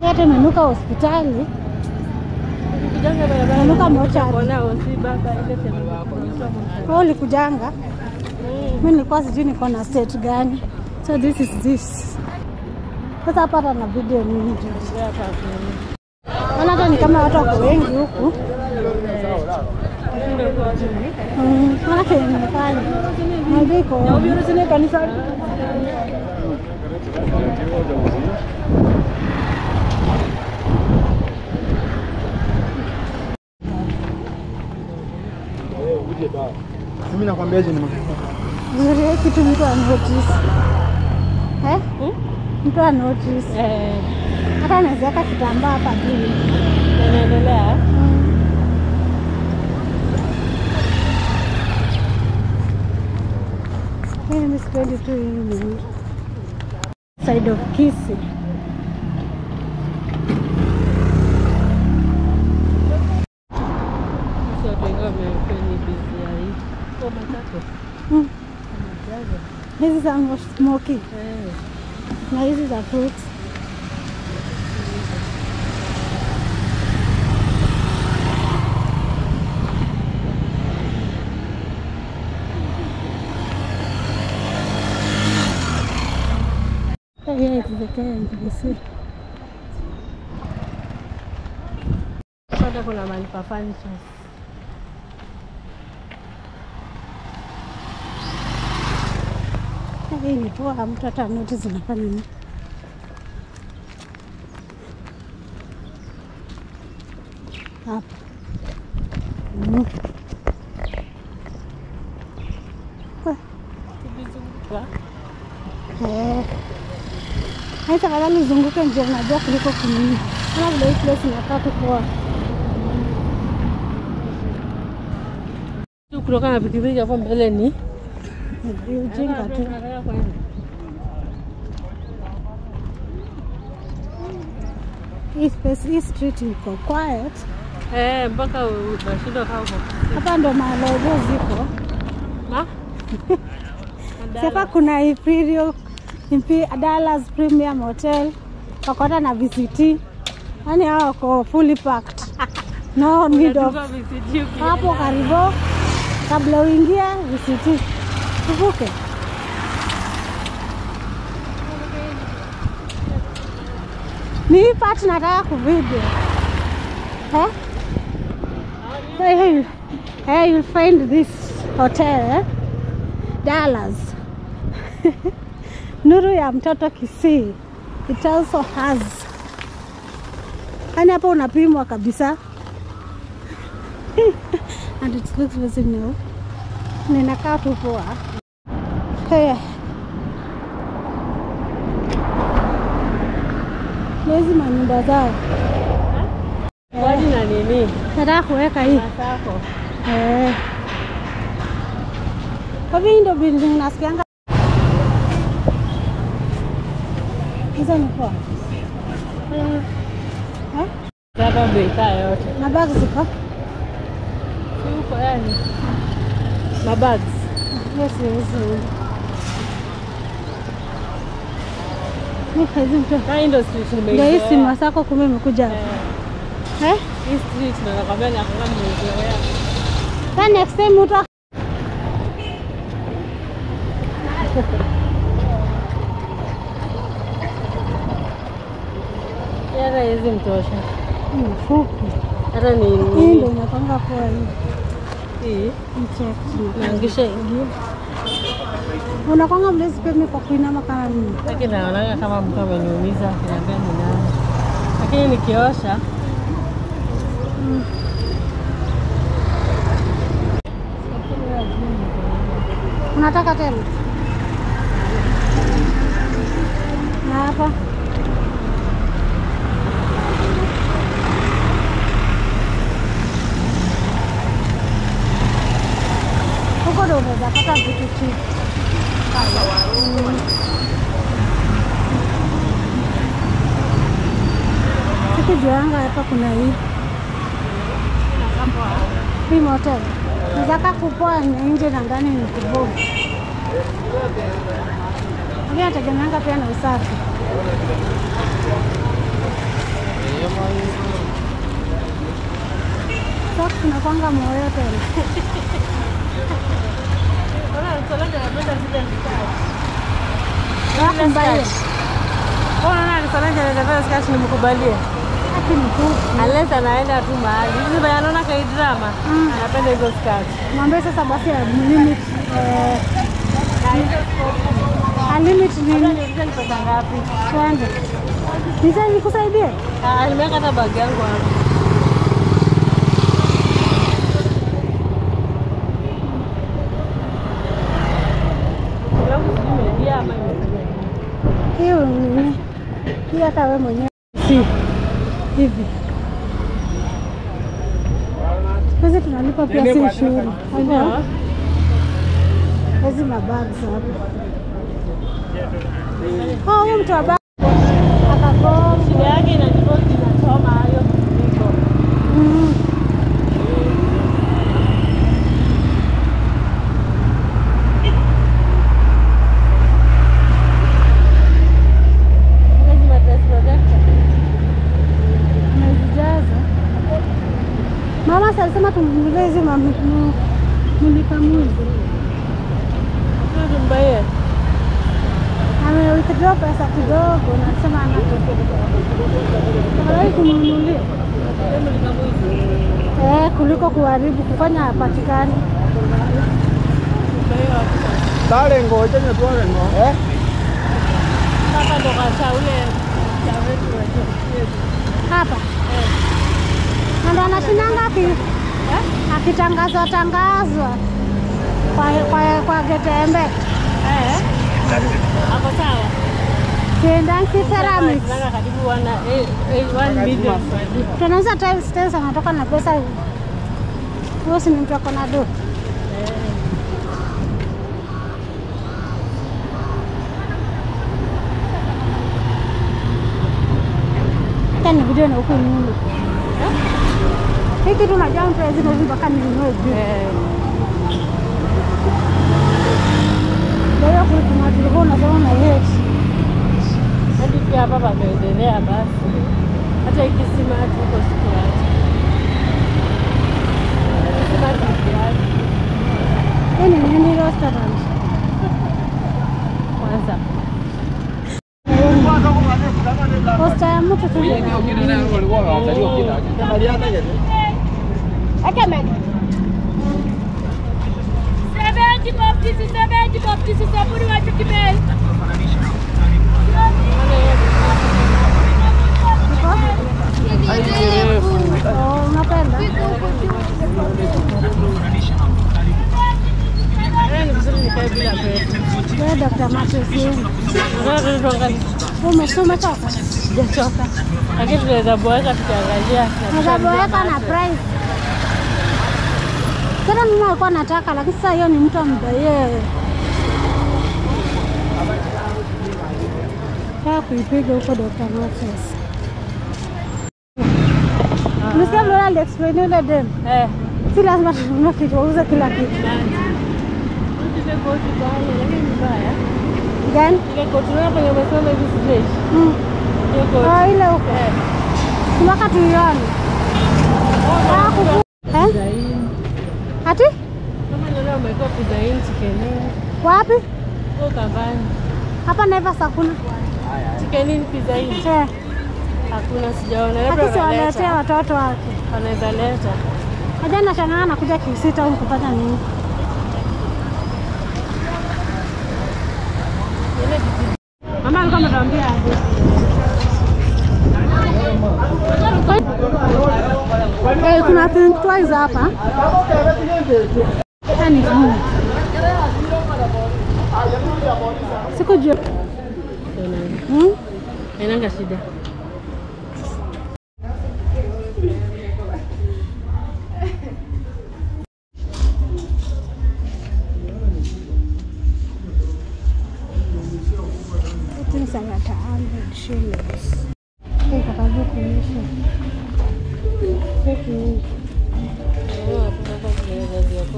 Hata nanuka hospitali, nanuka mochari. Wewe ulikujanga? Mimi nilikuwa sijui niko na state gani. So this is this. Sasa hapa hata na video nini, maana hata ni kama watu wako wengi huku. Mm, maanake imefanya. Maybe iko Mimi nakwambiaje ni vizuri kitu mtu a notice. Eh? Mtu a notice. Hata anaweza weka kitambaa hapa juu. Inaendelea. Mimi sipendi tu hii. Side of Kisii. Sasa watu wengi wamefanya busy ya hii. Kwa matatu. Mm. Hizi za smoky na hizi za fruits. Yeah, it is a KMTC. Sasa kuna mahali pa furnitures. Eh, Hii ni poa, mtu hata noti zinafanya nini. Hapa. Mm. Tukizunguka. Eh. Hata kama nizunguke njia najua kuliko kunini. Kama vile hii place inakaa tu poa. Tu kutoka na pikipiki hapo mbele ni Ni ujinga tu. Hii space, hii street iko quiet. Eh, mpaka unashindwa kama. Hapa ndo maelezo ziko. Hapa kuna Imperial, Imperial Dallas Premium Hotel. Wako hata na VCT. Yaani hao wako fully packed. No need of hapo karibu kabla uingia VCT. Tuvuke. Ni hii part nataka kuvideo. Eh? Hey, hey, you'll find this hotel eh? Dallas. Nuru ya mtoto Kisii. It also has. Yaani hapo unapimwa kabisa. And it looks very new. Ninakaa tu poa. Hey. Na hizi manyumba zao. Na nini? Nataka kuweka hii. Masako. Eh. Kwa vile ndo building nasikianga. Hizo ni poa. Eh. Eh? Na bag ziko? Mabags. Yes, yes. Nika hizi mtu. Na hii ndio street Ndio hii nimeizoea. simu sako kumbe imekuja hapa. Eh, Eh? Hii street ndio nakwambia kumbe imekuja hapa. next time uta Hii hizi mtosha. Mfupi. Hata ni ndio inapanga kwa hii. Hii. Mcheck. Naangisha ingine. Unakwanga mlezi lezi pepe kwa kuinama kama mimi. Lakini naonaga kama mtu ameniumiza akiniambia ni nani. Lakini nikiosha Unataka tena? Na hapa huko ndo unaweza pata vitu cheap. Sikujuanga hapa kuna hii. Hii motel. Nitaka kupoa nje na ndani ni kubovu, lakini nategemeanga pia na usafi. Sasa tunakwanga moyo tena nimkubalie. Unless anaenda tu mahali. Baya anaona kai drama. Mm. Anapenda hizo skirt. Mwambie sasa basi ya limit eh, limit ni ngapi? Nisa nikusaidie? Ah, nimeweka hata bag yangu hapo. Yangu sijui imeingia ama imekuja. Hiyo nini? Hii hata wewe mwenyewe si hivi. sisi tunalipa pia si ushuru. Hizi mabagi hapa. Oh, huyu mtu wa bagi akagoma. Shida yake inachoma hayo kifuniko. Mwizi. Sio tumbaye. Ame withdraw pesa kidogo na alisema ana Afadhali kumnunulia. Sema likamwizi. Eh, kuliko kuharibu kufanya hapatikani. Tumbaye wapi sasa? Dale ngoja tuone ngo. Eh? Sasa ndo kacha ule cha wetu wa chuo. Hapa. Na ndo anashindanga aki akitangazwa tangazwa kwa kwa kwa Getembe. Eh? Ako sawa. Kiendansi ceramics. Tunauza tiles tiles anatoka na pesa. Wewe si ni mtu ako na do. tani video na huku nyuma. Hii kitu najua mtu hawezi nunua mpaka ninunue juu. Eh. Kwa hiyo kuna tulikuwa unasema na yeye. Hadi pia hapa pameendelea basi. Hata ikisima tuko siku yake. Ikisima siku yake. Hii ni nini restaurant? Kwanza. Posta ya mtu tu. Aqui, Amanda. Sebede baptisi, sebede baptisi, saburu acho que bem. Umesoma toka? Sijatoka. Lakini tunaweza boeka tukiangalia. Tunaweza está na praia. Tena mimi alikuwa anataka lakini sasa hiyo ni mtu ambaye Kaa kuipiga huko Dr. Matthews. Msikia vile aliexplain ile dem. Eh. Si lazima tununue kitu, wauze kila kitu. Gani? Ile koti wewe penye umesema hivi straight. Mm. Ile koti. Ah, ile huko. Eh. Mpaka tuione. Ah, kuku. Eh? Ati? Wapi? Huko kavani. Hapa Naivas hakuna. pizza hii. Eh. Hakuna sijaona. Labda Hata siwaletea watoto wake. Wanaweza leta. Aja nashangaa anakuja kisita huku kufanya nini? Mama alikuwa ametuambia aje? Eh, kuna think twice hapa. Yaani nini? Sikujua. Shida.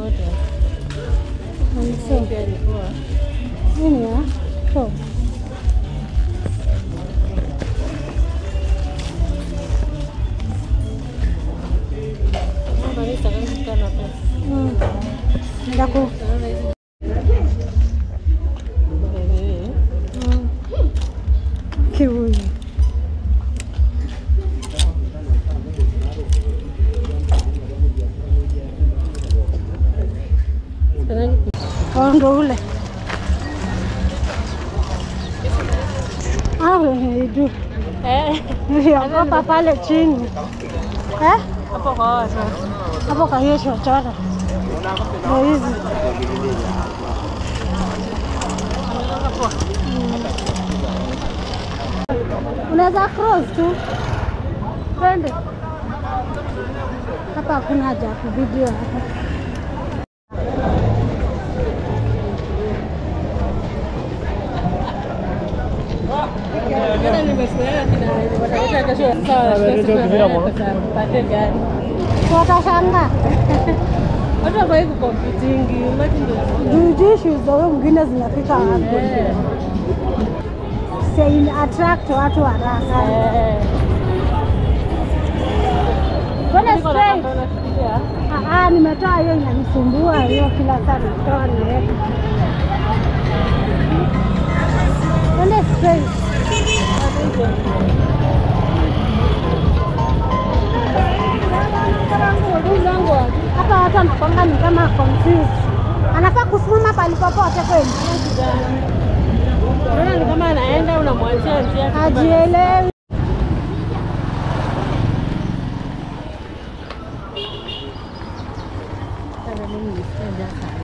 Tunaweza ziokota. Kanisa. Pia ni poa. Nini ya? So, ndo ule Eh, niliogopa pale chini hapo kwa hiyo chochoro ndo hizi unaweza cross tu twende hapa hakuna haja ya kubidiwa hapa ndio. juu mwingine zinafika Say attract watu haraka? Ah, nimetoa hiyo inanisumbua hiyo kila saa natoa naweka. Hapa watu wanakwanga ni kama confused. Anafaa kusimama palipopote kweli, ni kama anaenda unamwachia njia. hajielewi. Sasa mimi nisikia njaa sana.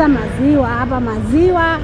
Wanauza maziwa, hapa maziwa